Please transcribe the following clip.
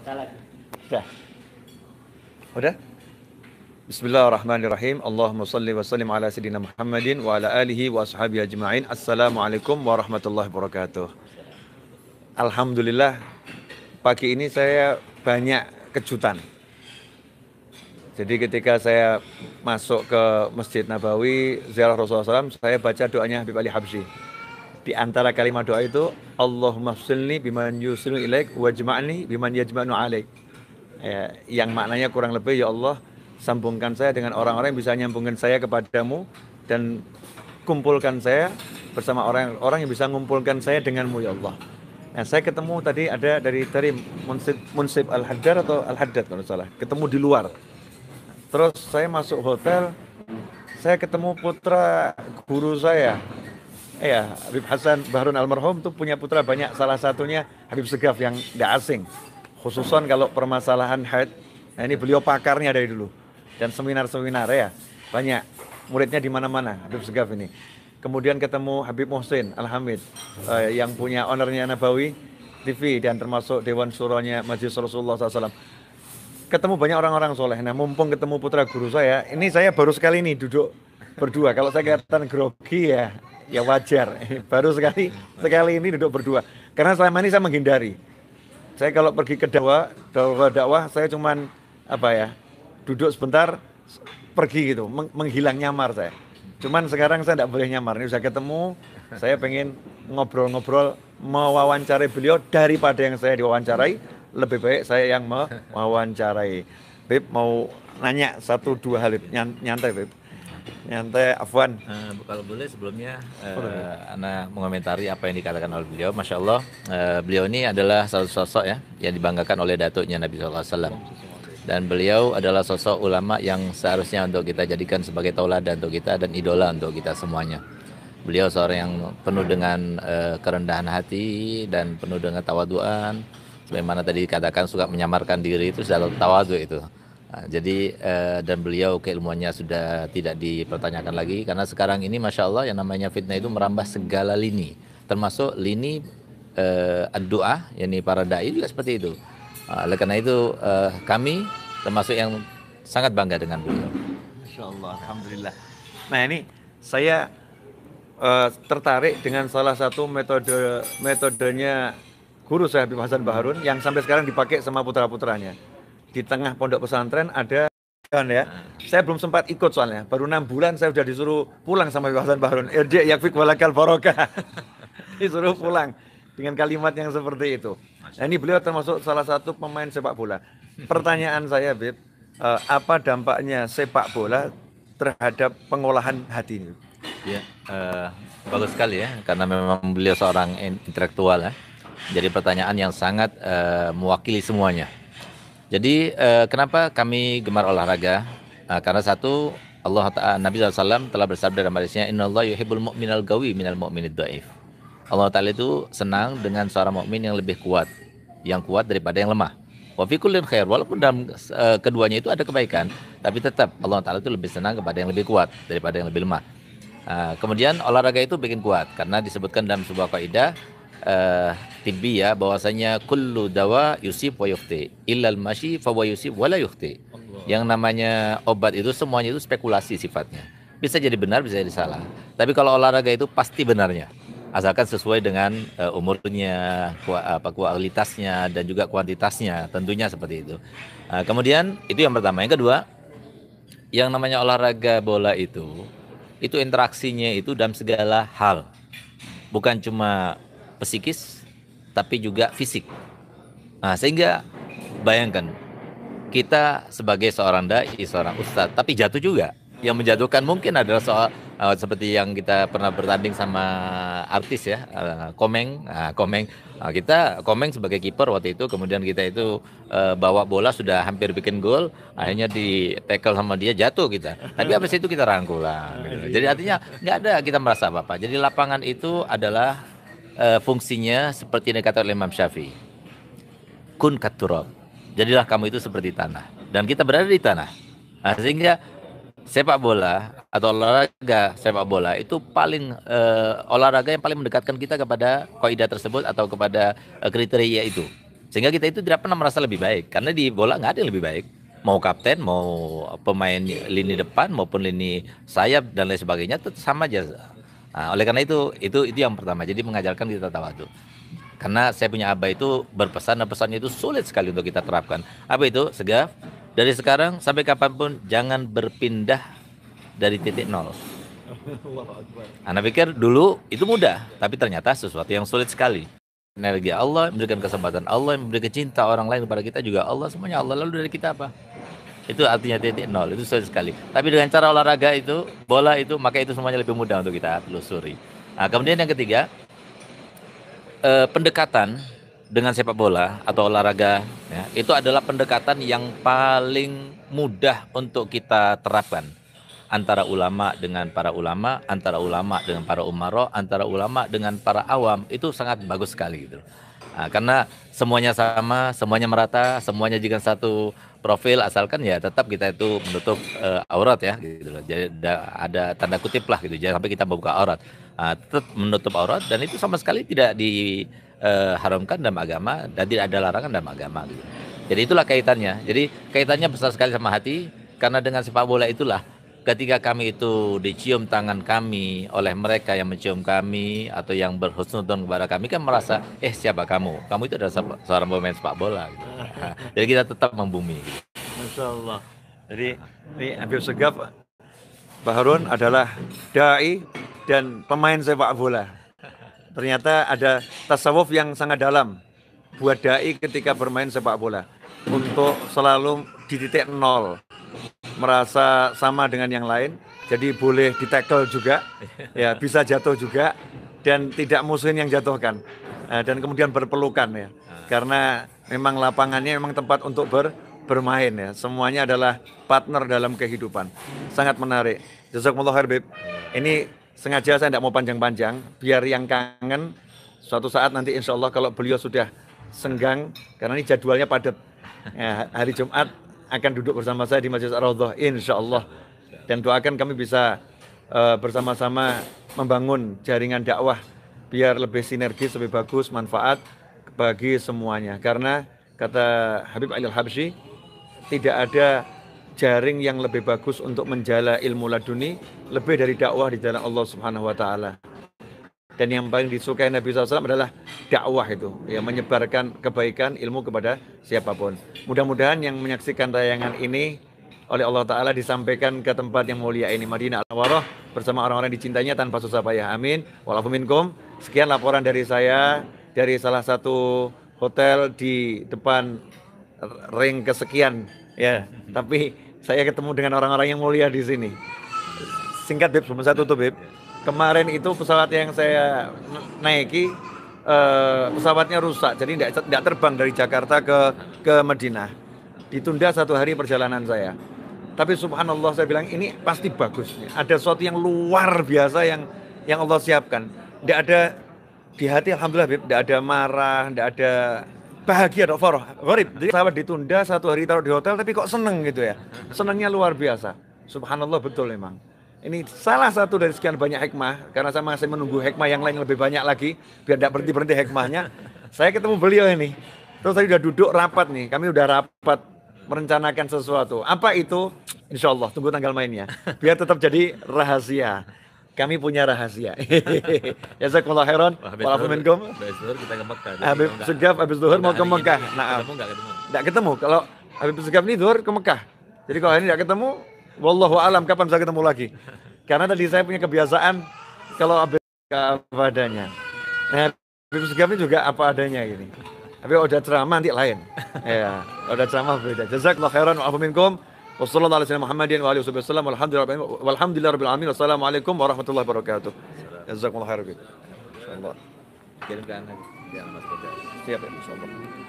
Sudah. Udah? Bismillahirrahmanirrahim. Allahumma salli wa sallim ala sayyidina Muhammadin wa ala alihi wa ashabihi ajma'in. Assalamualaikum warahmatullahi wabarakatuh. Alhamdulillah pagi ini saya banyak kejutan. Jadi ketika saya masuk ke Masjid Nabawi ziarah Rasulullah SAW, saya baca doanya Habib Ali Habsyi. Di antara kalimat doa itu, Allahumma silni biman yusilu ilaik wajma'ni biman yajma'nu alaik. Ya, yang maknanya kurang lebih, ya Allah, sambungkan saya dengan orang-orang yang bisa nyambungkan saya kepadamu dan kumpulkan saya bersama orang-orang yang bisa mengumpulkan saya denganmu ya Allah. Nah, saya ketemu tadi ada dari dari Munsib, Munsib Al Haddar atau Al Haddad kalau salah, ketemu di luar. Terus saya masuk hotel, saya ketemu putra guru saya. Ya, Habib Hasan Bahrun almarhum itu punya putra banyak, salah satunya Habib Segaf yang tidak asing. Khususan kalau permasalahan haid, nah ini beliau pakarnya dari dulu. Dan seminar-seminar ya. Banyak muridnya di mana-mana Habib Segaf ini. Kemudian ketemu Habib Muhsin Alhamid. Uh, yang punya ownernya Nabawi TV dan termasuk Dewan Suronya Majlis Rasulullah SAW ketemu banyak orang-orang soleh. Nah mumpung ketemu putra guru saya ini saya baru sekali ini duduk berdua. Kalau saya kelihatan grogi ya ya wajar. Baru sekali sekali ini duduk berdua. Karena selama ini saya menghindari. Saya kalau pergi ke dakwah dakwah dakwah saya cuman apa ya duduk sebentar pergi gitu. Menghilang nyamar saya. Cuman sekarang saya tidak boleh nyamar. Ini sudah ketemu saya pengen ngobrol-ngobrol mewawancarai beliau daripada yang saya diwawancarai. Lebih baik saya yang mewawancarai. Beb mau nanya satu dua hal nyantai Beb nyantai Afwan uh, kalau boleh sebelumnya uh, Ana mengomentari apa yang dikatakan oleh beliau Masya Allah uh, beliau ini adalah satu sosok ya yang dibanggakan oleh datuknya Nabi SAW dan beliau adalah sosok ulama yang seharusnya untuk kita jadikan sebagai tauladan untuk kita dan idola untuk kita semuanya. Beliau seorang yang penuh dengan uh, kerendahan hati dan penuh dengan tawaduan. Sebagaimana tadi dikatakan suka menyamarkan diri itu sudah tawadu itu. Nah, jadi uh, dan beliau keilmuannya sudah tidak dipertanyakan lagi karena sekarang ini masya Allah yang namanya fitnah itu merambah segala lini, termasuk lini uh, doa, yakni para dai juga seperti itu. Uh, oleh karena itu uh, kami termasuk yang sangat bangga dengan beliau. Masya Allah, Alhamdulillah. Nah ini saya uh, tertarik dengan salah satu metode metodenya guru saya Habib Hasan Baharun yang sampai sekarang dipakai sama putra-putranya. Di tengah pondok pesantren ada kan ya. Saya belum sempat ikut soalnya. Baru enam bulan saya sudah disuruh pulang sama Habib Hasan Baharun. Irji yakfik walakal barokah. disuruh pulang dengan kalimat yang seperti itu. Nah, ini beliau termasuk salah satu pemain sepak bola. Pertanyaan saya, Bib, uh, apa dampaknya sepak bola terhadap pengolahan hati ini? Ya, uh, bagus sekali ya, karena memang beliau seorang intelektual ya. Jadi pertanyaan yang sangat uh, mewakili semuanya. Jadi uh, kenapa kami gemar olahraga? Uh, karena satu Allah Taala Nabi SAW telah bersabda dalam hadisnya Inna Allah yuhibbul mu'minal gawi minal mu'minid da'if. Allah Ta'ala itu senang dengan seorang mukmin yang lebih kuat, yang kuat daripada yang lemah. Wa fi khair, walaupun dalam uh, keduanya itu ada kebaikan, tapi tetap Allah Ta'ala itu lebih senang kepada yang lebih kuat daripada yang lebih lemah. Uh, kemudian olahraga itu bikin kuat karena disebutkan dalam sebuah kaidah uh, tibbi ya bahwasanya kullu dawa yusif wa yukhti illal mashi fa wa yusif wa la yukhti. Yang namanya obat itu semuanya itu spekulasi sifatnya. Bisa jadi benar, bisa jadi salah. Tapi kalau olahraga itu pasti benarnya asalkan sesuai dengan uh, umurnya, apa kualitasnya dan juga kuantitasnya, tentunya seperti itu. Uh, kemudian itu yang pertama, yang kedua, yang namanya olahraga bola itu, itu interaksinya itu dalam segala hal, bukan cuma psikis, tapi juga fisik. Nah, sehingga bayangkan kita sebagai seorang dai, seorang ustadz, tapi jatuh juga. Yang menjatuhkan mungkin adalah soal uh, seperti yang kita pernah bertanding sama artis ya uh, Komeng uh, Komeng uh, kita Komeng sebagai kiper waktu itu kemudian kita itu uh, bawa bola sudah hampir bikin gol akhirnya di tackle sama dia jatuh kita tapi habis itu kita rangkulan gitu. jadi artinya nggak ada kita merasa apa apa jadi lapangan itu adalah uh, fungsinya seperti yang dikatakan oleh Imam Syafi'i kun katurab jadilah kamu itu seperti tanah dan kita berada di tanah nah, sehingga sepak bola atau olahraga sepak bola itu paling uh, olahraga yang paling mendekatkan kita kepada kaidah tersebut atau kepada uh, kriteria itu. Sehingga kita itu tidak pernah merasa lebih baik karena di bola nggak ada yang lebih baik. Mau kapten, mau pemain lini depan maupun lini sayap dan lain sebagainya tetap sama aja. Nah, oleh karena itu itu itu yang pertama. Jadi mengajarkan kita tawadu. Karena saya punya abah itu berpesan dan pesannya itu sulit sekali untuk kita terapkan. Apa itu? Segaf. Dari sekarang sampai kapan pun jangan berpindah dari titik nol. Anda pikir dulu itu mudah, tapi ternyata sesuatu yang sulit sekali. Energi Allah, memberikan kesempatan Allah, memberikan cinta orang lain kepada kita juga Allah, semuanya Allah. Lalu dari kita apa? Itu artinya titik nol, itu sulit sekali. Tapi dengan cara olahraga itu, bola itu, maka itu semuanya lebih mudah untuk kita telusuri. Nah, kemudian yang ketiga, eh, pendekatan dengan sepak bola atau olahraga ya, itu adalah pendekatan yang paling mudah untuk kita terapkan antara ulama dengan para ulama, antara ulama dengan para umaro, antara ulama dengan para awam itu sangat bagus sekali gitu. Nah, karena semuanya sama, semuanya merata, semuanya juga satu profil asalkan ya tetap kita itu menutup uh, aurat ya gitu loh. Jadi ada, ada tanda kutip lah gitu. Jangan sampai kita membuka aurat. Nah, tetap menutup aurat dan itu sama sekali tidak di uh, haramkan dalam agama dan tidak ada larangan dalam agama gitu. Jadi itulah kaitannya. Jadi kaitannya besar sekali sama hati karena dengan sepak bola itulah ketika kami itu dicium tangan kami oleh mereka yang mencium kami atau yang berhusnudon kepada kami kan merasa eh siapa kamu? Kamu itu adalah seorang pemain sepak bola. Gitu. Jadi kita tetap membumi. Masya Allah. Jadi ini Habib Segaf Pak Harun adalah dai dan pemain sepak bola ternyata ada tasawuf yang sangat dalam buat dai ketika bermain sepak bola untuk selalu di titik nol merasa sama dengan yang lain jadi boleh di tackle juga. Ya bisa jatuh juga dan tidak musuhin yang jatuhkan. Eh, dan kemudian berpelukan ya. Karena memang lapangannya memang tempat untuk ber, bermain ya. Semuanya adalah partner dalam kehidupan. Sangat menarik. Jazakumullah khair ini sengaja saya tidak mau panjang-panjang, biar yang kangen suatu saat nanti insya Allah kalau beliau sudah senggang, karena ini jadwalnya padat. Ya, hari Jumat akan duduk bersama saya di Masjid Ar-Raudhah, insya Allah. Dan doakan kami bisa uh, bersama-sama membangun jaringan dakwah biar lebih sinergis, lebih bagus, manfaat bagi semuanya. Karena kata Habib Ali Al-Habsyi, tidak ada jaring yang lebih bagus untuk menjala ilmu laduni lebih dari dakwah di jalan Allah Subhanahu wa taala. Dan yang paling disukai Nabi SAW adalah dakwah itu, yang menyebarkan kebaikan ilmu kepada siapa pun. Mudah-mudahan yang menyaksikan tayangan ini oleh Allah Ta'ala disampaikan ke tempat yang mulia ini Madinah Al-Warah bersama orang-orang dicintainya tanpa susah payah. Amin. Walafuminkum. Sekian laporan dari saya dari salah satu hotel di depan ring kesekian ya. Tapi saya ketemu dengan orang-orang yang mulia di sini. Singkat Beb, sebelum saya tutup Beb. Kemarin itu pesawat yang saya naiki uh, pesawatnya rusak, jadi tidak, terbang dari Jakarta ke ke Madinah. Ditunda satu hari perjalanan saya. Tapi subhanallah saya bilang ini pasti bagus. Ada sesuatu yang luar biasa yang yang Allah siapkan. Tidak ada di hati alhamdulillah tidak ada marah, tidak ada bahagia dok Faroh. Gorib, jadi sahabat ditunda satu hari taruh di hotel tapi kok seneng gitu ya. Senengnya luar biasa. Subhanallah betul memang. Ini salah satu dari sekian banyak hikmah karena saya masih menunggu hikmah yang lain lebih banyak lagi biar tidak berhenti berhenti hikmahnya. Saya ketemu beliau ini. Terus tadi udah duduk rapat nih. Kami udah rapat merencanakan sesuatu. Apa itu? Insya Allah tunggu tanggal mainnya. Biar tetap jadi rahasia kami punya rahasia. ya Jazakallah khairan. Walaupun minkum. Habis zuhur kita ke Mekah. Habib Segaf habis zuhur mau ke Mekah. Nah, ketemu enggak ketemu? Enggak ketemu. Kalau Habib Segaf ini zuhur ke Mekah. Jadi kalau ini enggak ketemu, wallahu alam kapan bisa ketemu lagi. Karena tadi saya punya kebiasaan kalau Habib apa adanya. Nah, Habib Segaf ini juga apa adanya ini. Tapi udah ceramah nanti lain. ya, udah ceramah beda. Jazakallah khairan wa minkum. Wassalamualaikum warahmatullahi wabarakatuh. Walhamdulillah rabbil alamin. Wassalamualaikum warahmatullahi wabarakatuh. Jazakumullah khairan. Insyaallah. Kirimkan ya Mas Siap ya insyaallah.